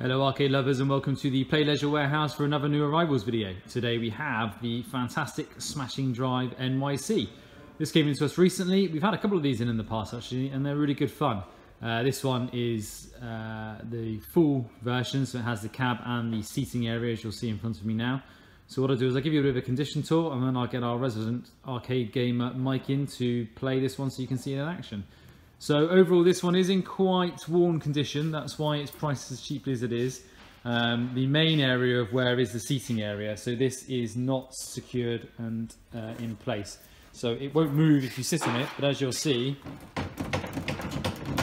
Hello arcade lovers and welcome to the Play Leisure Warehouse for another new arrivals video. Today we have the fantastic Smashing Drive NYC. This came into us recently. We've had a couple of these in in the past actually and they're really good fun. Uh, this one is uh, the full version so it has the cab and the seating area as you'll see in front of me now. So what I'll do is I'll give you a bit of a condition tour and then I'll get our resident arcade gamer Mike in to play this one so you can see it in action. So overall this one is in quite worn condition, that's why it's priced as cheaply as it is. Um, the main area of where is the seating area, so this is not secured and uh, in place. So it won't move if you sit on it, but as you'll see,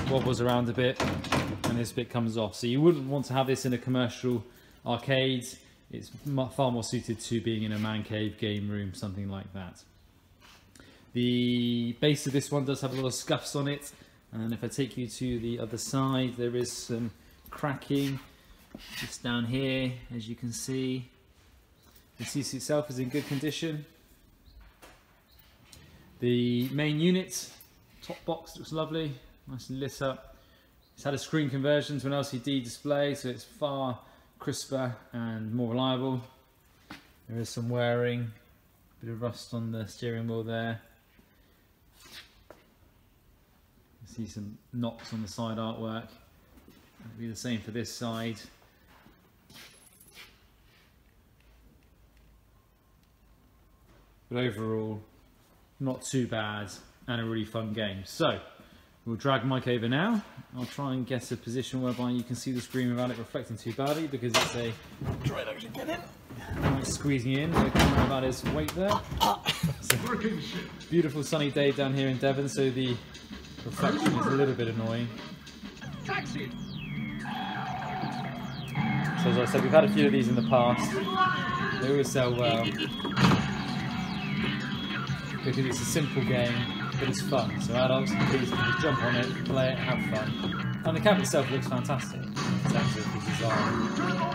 wobbles around a bit and this bit comes off. So you wouldn't want to have this in a commercial arcade. It's far more suited to being in a man cave game room, something like that. The base of this one does have a lot of scuffs on it. And if I take you to the other side, there is some cracking just down here, as you can see. The CC itself is in good condition. The main unit, top box looks lovely, nice and lit up. It's had a screen conversion to an LCD display, so it's far crisper and more reliable. There is some wearing, a bit of rust on the steering wheel there. See some knocks on the side artwork. It'll be the same for this side. But overall, not too bad and a really fun game. So, we'll drag Mike over now. I'll try and get a position whereby you can see the screen without it reflecting too badly because it's a... Try to actually get in. Nice squeezing in, no about his weight there. So, beautiful sunny day down here in Devon, so the reflection is a little bit annoying. Taxi. So as I said, we've had a few of these in the past. They always sell well. Because it's a simple game, but it's fun. So adults and kids can just jump on it, play it, have fun. And the cab itself looks fantastic in terms of the design.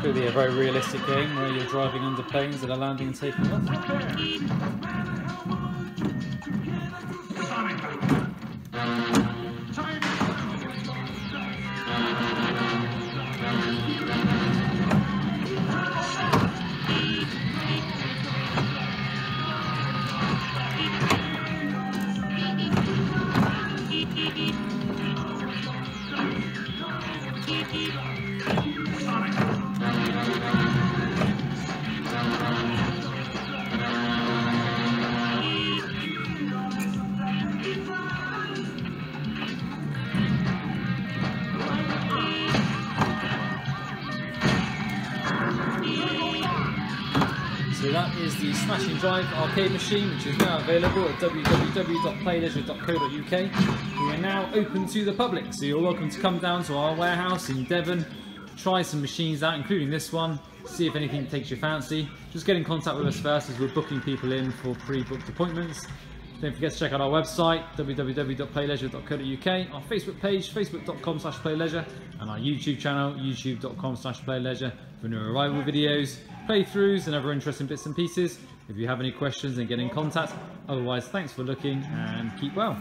Clearly a very realistic game where you're driving under planes that are landing and taking off. Thank you. So that is the Smashing Drive arcade machine, which is now available at www.playleisure.co.uk. We are now open to the public, so you're welcome to come down to our warehouse in Devon, try some machines out, including this one, see if anything takes your fancy. Just get in contact with us first as we're booking people in for pre-booked appointments. Don't forget to check out our website, www.playleisure.co.uk, our Facebook page, facebook.com slash playleisure, and our YouTube channel, youtube.com slash playleisure for new arrival videos, playthroughs and other interesting bits and pieces. If you have any questions then get in contact. Otherwise, thanks for looking and keep well.